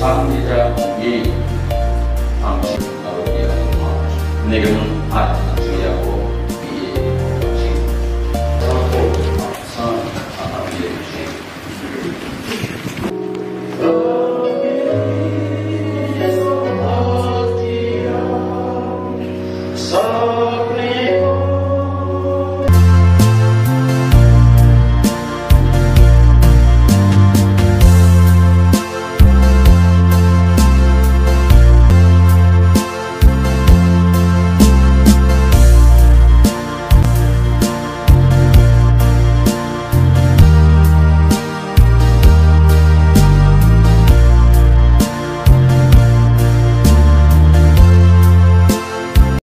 사랑자 이 방식 바로 이어서 나오죠. 내게는 아이가 중요하고 이 방식 서로 서로 나눠주세요.